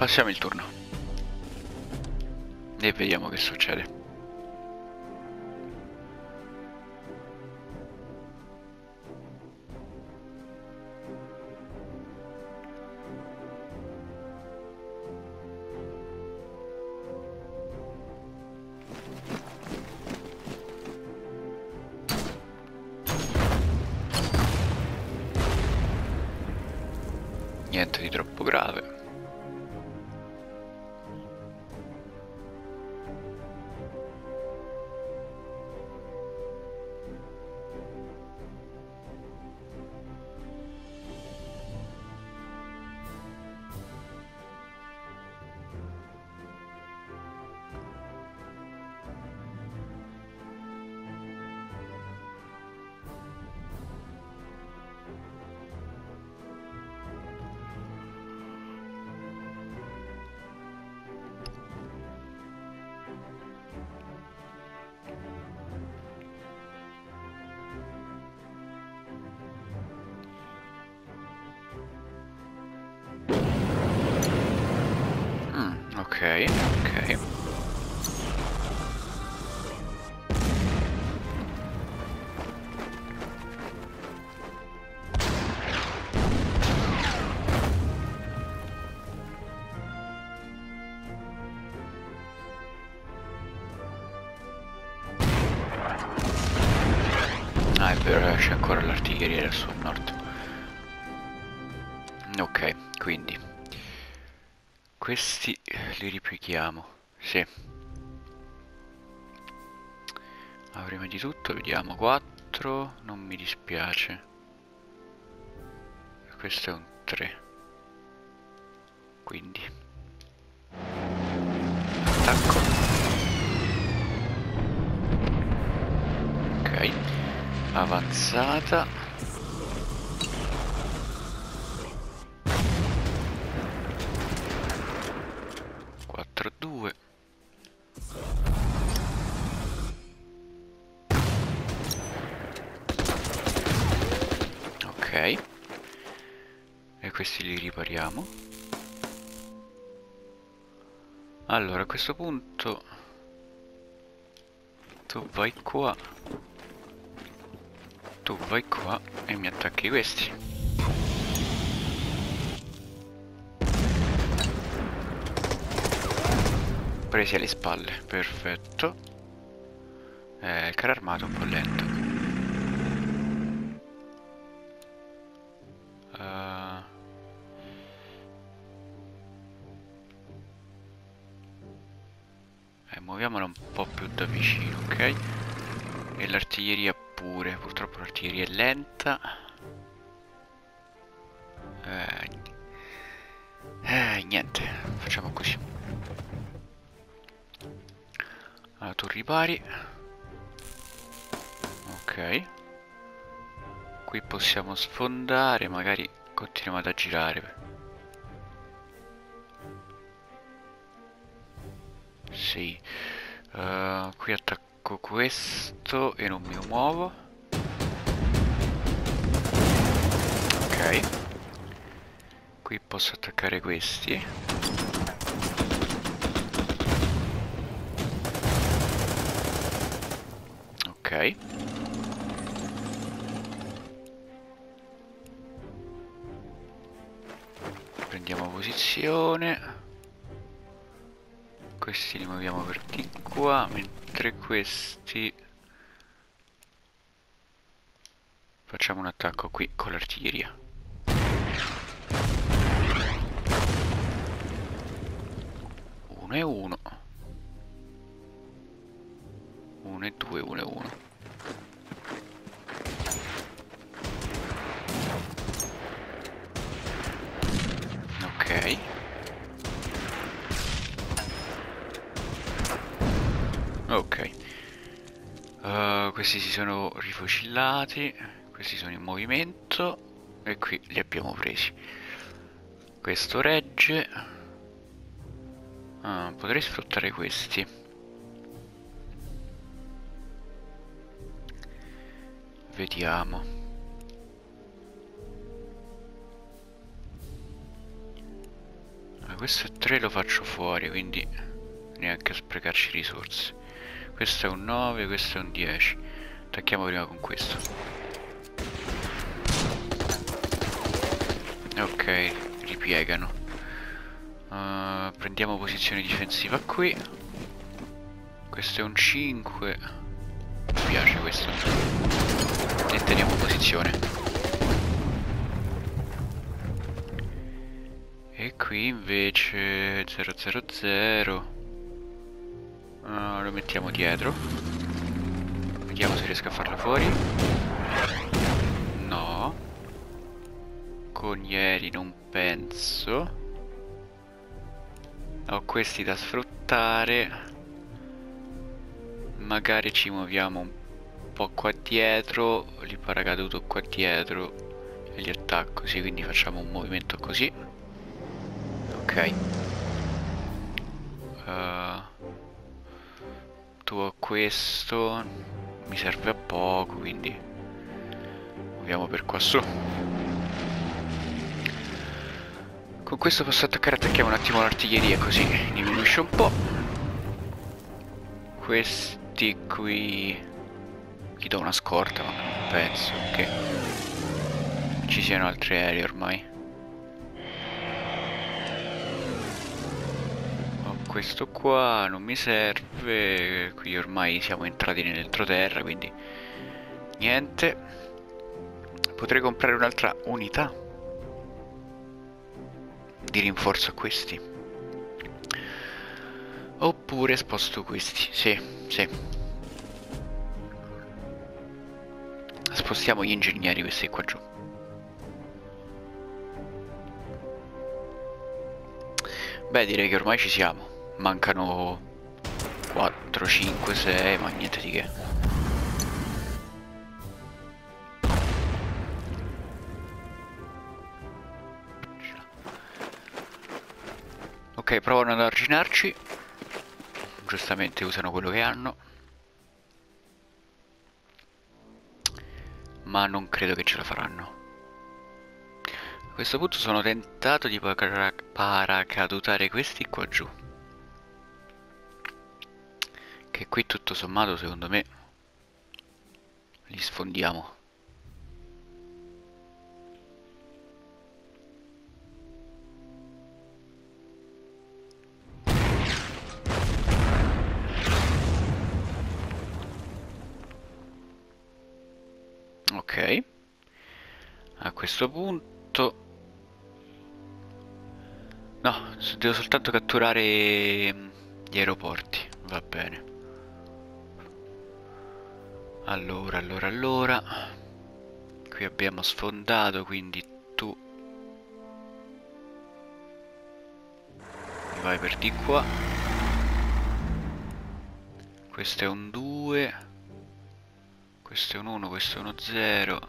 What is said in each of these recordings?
passiamo il turno. E vediamo che succede. Ok, ok. Ah, c'è ancora l'artiglieria sul nord. Ok, quindi questi li ripieghiamo. Sì. Ma prima di tutto vediamo 4, non mi dispiace. Questo è un 3. Quindi attacco. Ok. Avanzata. Questi li ripariamo. Allora, a questo punto tu vai qua. Tu vai qua e mi attacchi questi. Presi alle spalle, perfetto. Eh, il carro armato è un po' lento. Muoviamolo un po' più da vicino, ok? E l'artiglieria pure, purtroppo l'artiglieria è lenta. Eh, eh, niente, facciamo così. Allora, tu ripari. Ok. Qui possiamo sfondare, magari continuiamo ad aggirare. Sì. Uh, qui attacco questo e non mi muovo. Ok. Qui posso attaccare questi. Ok. Prendiamo posizione. Questi li muoviamo per di qua, mentre questi... Facciamo un attacco qui con l'artiglieria. Uno e uno. Uno e due, uno e uno. Ok. Ok. Uh, questi si sono rifocillati. Questi sono in movimento. E qui li abbiamo presi. Questo regge. Ah, potrei sfruttare questi. Vediamo. Ma questo è 3 lo faccio fuori, quindi neanche sprecarci risorse. Questo è un 9, questo è un 10. Attacchiamo prima con questo. Ok, ripiegano. Uh, prendiamo posizione difensiva qui. Questo è un 5. Mi piace questo. E teniamo posizione. E qui invece 000 uh, lo mettiamo dietro. Vediamo se riesco a farla fuori. No. Conieri non penso. Ho questi da sfruttare. Magari ci muoviamo un po' qua dietro. Li paracaduto qua dietro. E li attacco sì quindi facciamo un movimento così. Ok. Uh, tu questo mi serve a poco quindi muoviamo per qua su con questo posso attaccare attacchiamo un attimo l'artiglieria così diminuisce un po' questi qui gli do una scorta ma non penso che ci siano altri aerei ormai questo qua non mi serve qui ormai siamo entrati nell'entroterra quindi niente. Potrei comprare un'altra unità di rinforzo a questi. Oppure sposto questi sì sì. Spostiamo gli ingegneri questi qua giù. Beh direi che ormai ci siamo mancano 4, 5, 6, ma niente di che. Ok, provano ad arginarci. Giustamente usano quello che hanno. Ma non credo che ce la faranno. A questo punto sono tentato di paracadutare questi qua giù che qui tutto sommato secondo me li sfondiamo. Ok. A questo punto no devo soltanto catturare gli aeroporti va bene allora, allora, allora. Qui abbiamo sfondato, quindi tu... Vai per di qua. Questo è un 2. Questo è un 1, questo è uno 0.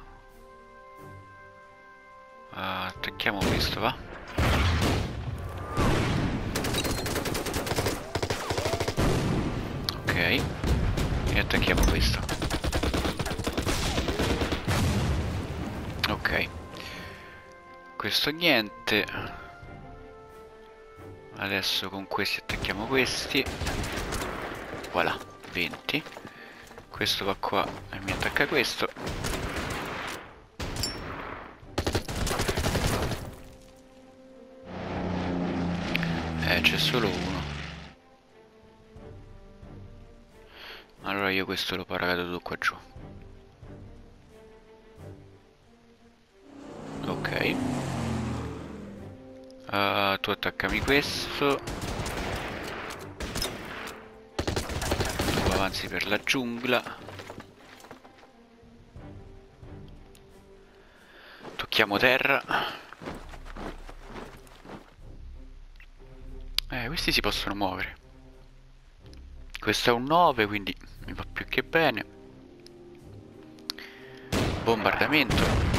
Uh, attacchiamo questo, va? Ok. E attacchiamo questo. Questo niente. Adesso con questi attacchiamo questi. Voilà 20 questo va qua e mi attacca questo. Eh c'è solo uno. Allora io questo lo paracado qua giù. Ok uh, tu attaccami questo. Tu avanzi per la giungla. Tocchiamo terra. Eh questi si possono muovere. Questo è un 9 quindi mi va più che bene. Bombardamento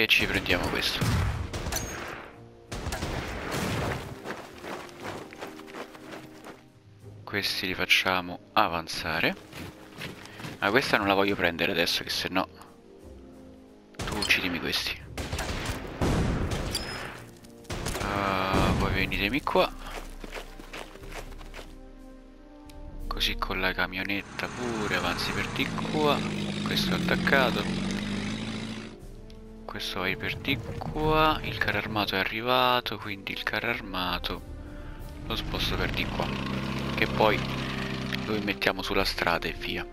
e ci prendiamo questo questi li facciamo avanzare Ma questa non la voglio prendere adesso che se no... Tu uccidimi questi. Uh, poi venitemi qua. Così con la camionetta pure avanzi per di qua. Questo è attaccato. Questo vai per di qua. Il carro armato è arrivato, quindi il carro armato lo sposto per di qua. Che poi lo mettiamo sulla strada e via.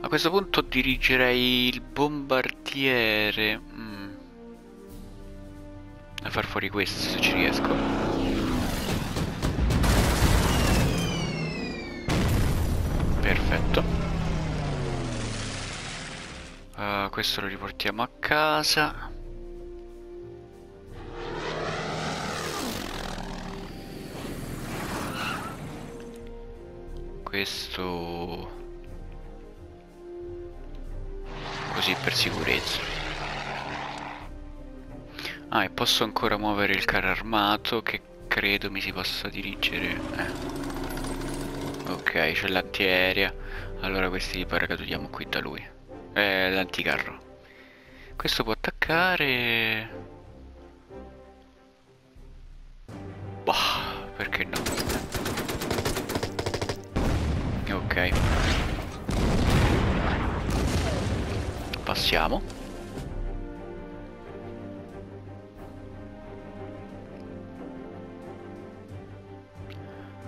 A questo punto dirigerei il bombardiere mm. a far fuori questo se ci riesco. Perfetto. Questo lo riportiamo a casa. Questo così per sicurezza ah e posso ancora muovere il carro armato che credo mi si possa dirigere eh. ok c'è l'antiaerea allora questi li paracadutiamo qui da lui eh, l'anticarro. Questo può attaccare. Bah perché no? Ok. Passiamo.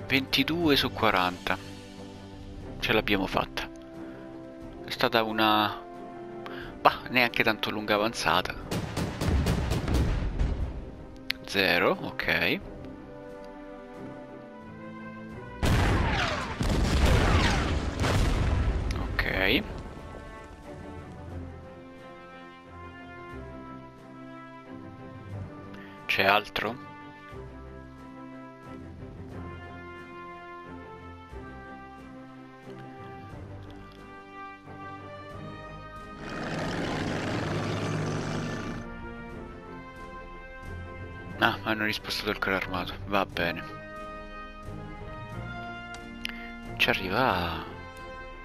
Ventidue su 40 Ce l'abbiamo fatta stata una... Bah, neanche tanto lunga avanzata. Zero, ok. Ok. C'è altro? Ah, hanno risposto il carro armato. Va bene. Ci arriva...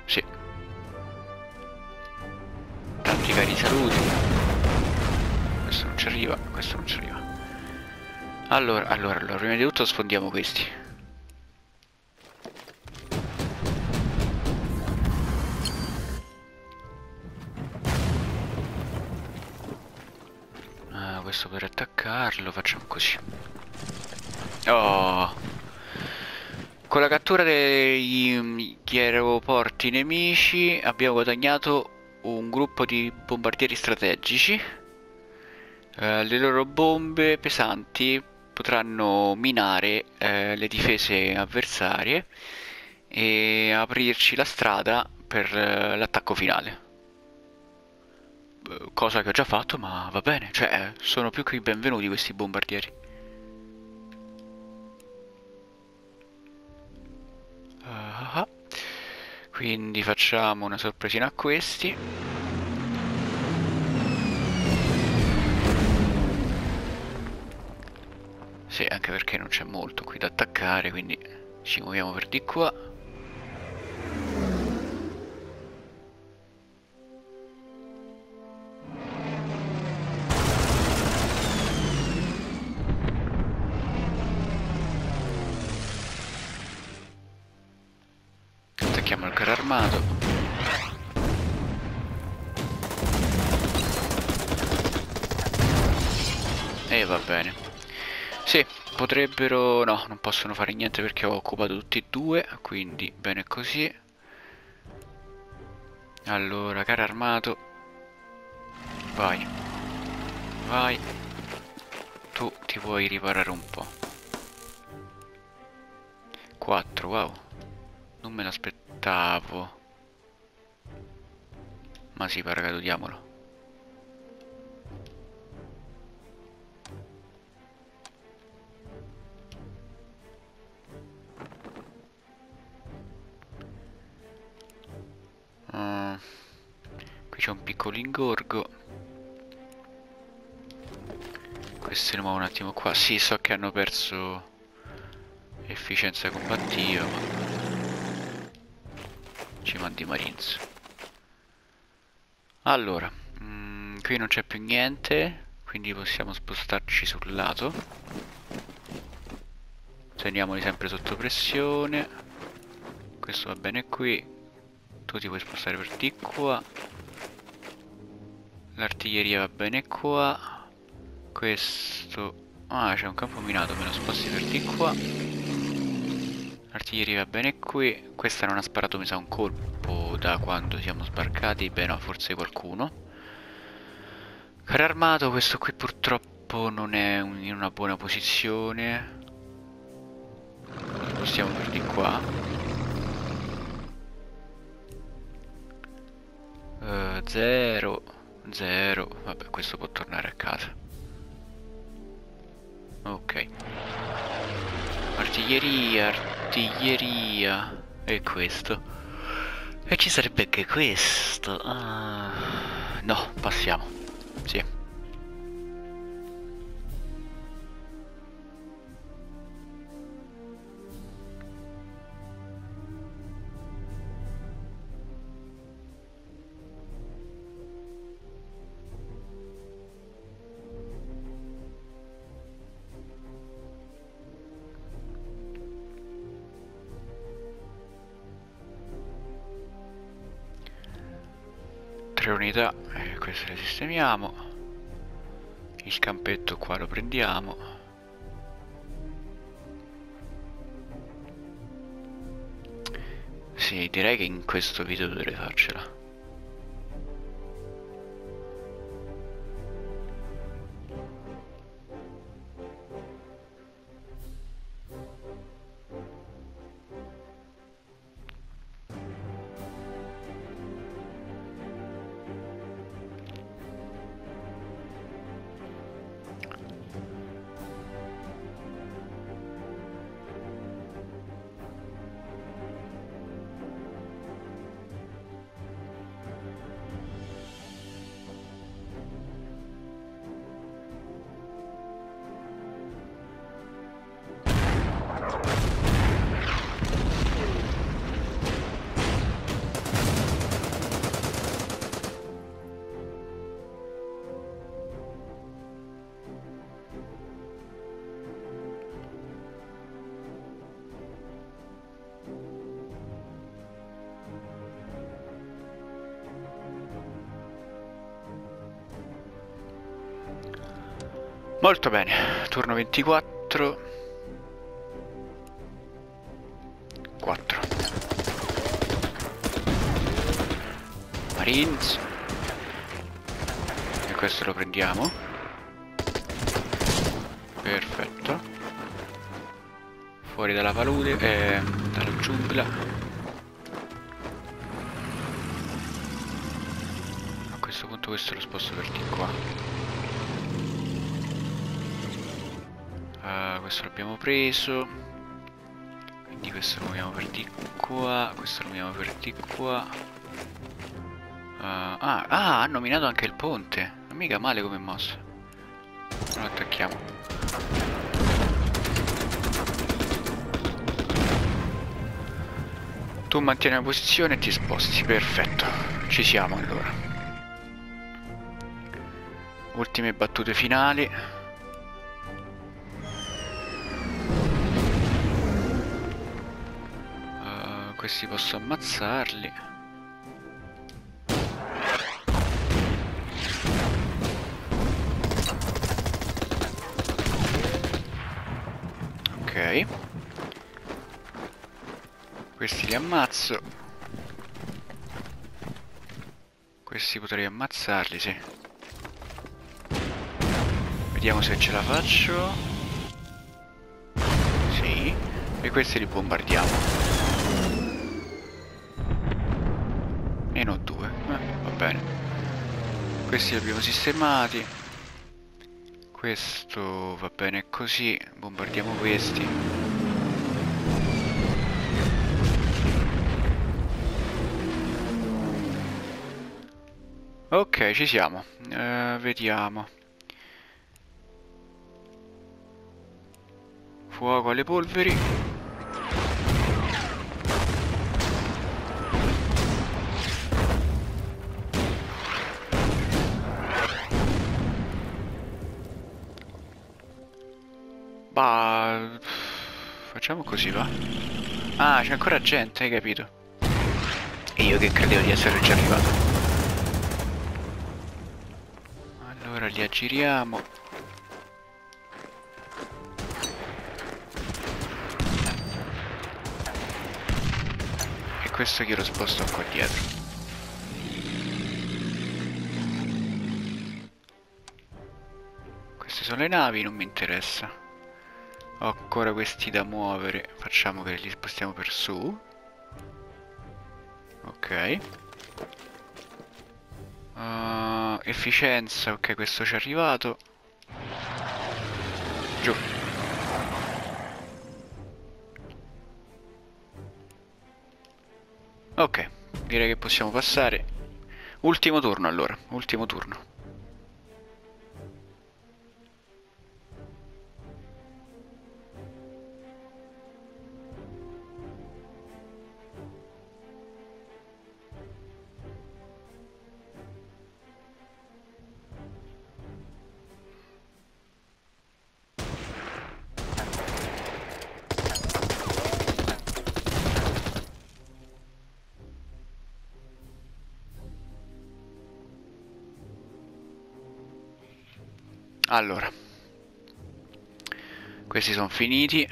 Sì. Tanti cari saluti. Questo non ci arriva, questo non ci arriva. Allora, allora, allora, prima di tutto sfondiamo questi. Attaccarlo, facciamo così. Oh! Con la cattura degli aeroporti nemici abbiamo guadagnato un gruppo di bombardieri strategici. Uh, le loro bombe pesanti potranno minare eh, le difese avversarie e aprirci la strada per eh, l'attacco finale. Eh, cosa che ho già fatto, ma va bene, cioè sono più che benvenuti questi bombardieri. Uh -huh. Quindi facciamo una sorpresina a questi. Sì, anche perché non c'è molto qui da attaccare, quindi ci muoviamo per di qua. Potrebbero... no, non possono fare niente perché ho occupato tutti e due, quindi bene così. Allora, caro armato. Vai. Vai. Tu ti puoi riparare un po'. 4, wow. Non me l'aspettavo. Ma sì, paracadutiamolo. C'è un piccolo ingorgo. Questi ne muovo un attimo qua. Sì, so che hanno perso efficienza combattiva, ma... ci mandi Marines. Allora, mm, qui non c'è più niente, quindi possiamo spostarci sul lato. Teniamoli sempre sotto pressione. Questo va bene qui. Tu ti puoi spostare per di qua. L'artiglieria va bene qua. Questo... Ah, c'è un campo minato, me lo sposti per di qua. L'artiglieria va bene qui. Questa non ha sparato, mi sa, un colpo da quando siamo sbarcati. Beh no, forse qualcuno. Carro armato, questo qui purtroppo non è un, in una buona posizione. Spostiamo per di qua. Uh, zero, zero. Vabbè, questo può tornare a casa. Ok. Artiglieria, artiglieria. E questo. E ci sarebbe anche questo. Uh, no, passiamo. Sì. Unità, eh, queste le sistemiamo. Il campetto qua lo prendiamo. Sì, direi che in questo video dovrei farcela. Molto bene, turno 24. 4. Marines. E questo lo prendiamo. Perfetto. Fuori dalla palude, eh, dalla giungla. A questo punto questo lo sposto per di qua. Questo l'abbiamo preso. Quindi questo lo muoviamo per di qua questo lo muoviamo per di qua. Uh, ah, ah, hanno minato anche il ponte. Non mica male come mossa. Lo attacchiamo. Tu mantieni la posizione e ti sposti. Perfetto. Ci siamo allora. Ultime battute finali questi posso ammazzarli. Ok. Questi li ammazzo. Questi potrei ammazzarli sì. Vediamo se ce la faccio. Sì. E questi li bombardiamo questi li abbiamo sistemati. Questo va bene così. Bombardiamo questi. Ok ci siamo. Uh, vediamo. Fuoco alle polveri così, va? Ah, c'è ancora gente, hai capito? E io che credevo di essere già arrivato. Allora li aggiriamo. E questo glielo sposto qua dietro. Queste sono le navi, non mi interessa. Ho ancora questi da muovere. Facciamo che li spostiamo per su. Ok. Uh, efficienza, ok, questo ci è arrivato. Giù. Ok, direi che possiamo passare. Ultimo turno allora, ultimo turno. Allora, questi sono finiti.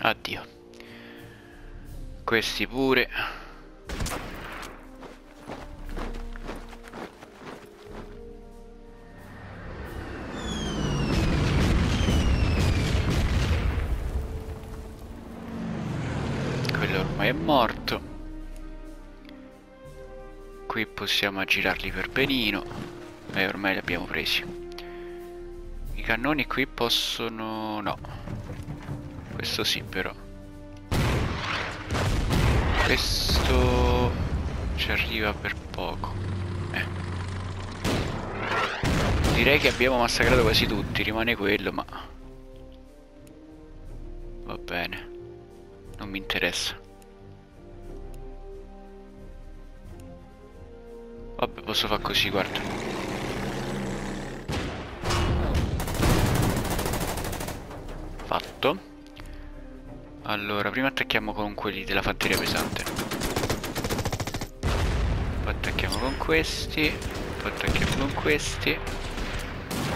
Addio. Questi pure. Qui possiamo aggirarli per benino. E ormai li abbiamo presi. I cannoni qui possono... no. Questo sì però. Questo ci arriva per poco. Eh. Direi che abbiamo massacrato quasi tutti, rimane quello, ma... Va bene. Non mi interessa. Vabbè, posso fare così, guarda. Fatto. Allora, prima attacchiamo con quelli della fanteria pesante. Poi attacchiamo con questi. Poi attacchiamo con questi.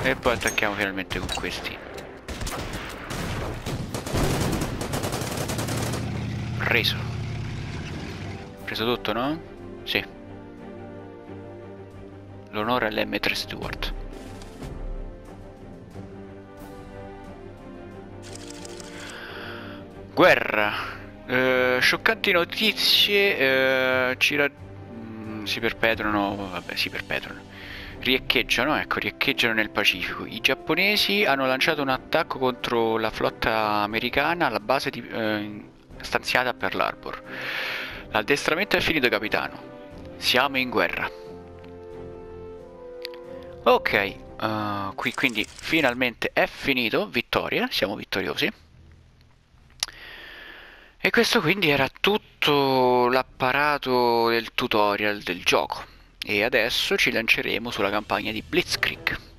E poi attacchiamo finalmente con questi. Preso. Preso tutto, no? Sì. L'onore all'M3 Stewart. Guerra. Eh, scioccanti notizie eh, ci ra- mm, si perpetuano, vabbè, si perpetuano. Riecheggiano, ecco, riecheggiano nel Pacifico. I giapponesi hanno lanciato un attacco contro la flotta americana alla base di, eh, stanziata a Pearl Harbor. L'addestramento è finito, capitano. Siamo in guerra. Ok, uh, qui quindi finalmente è finito, vittoria, siamo vittoriosi. E questo quindi era tutto l'apparato del tutorial del gioco. E adesso ci lanceremo sulla campagna di Blitzkrieg.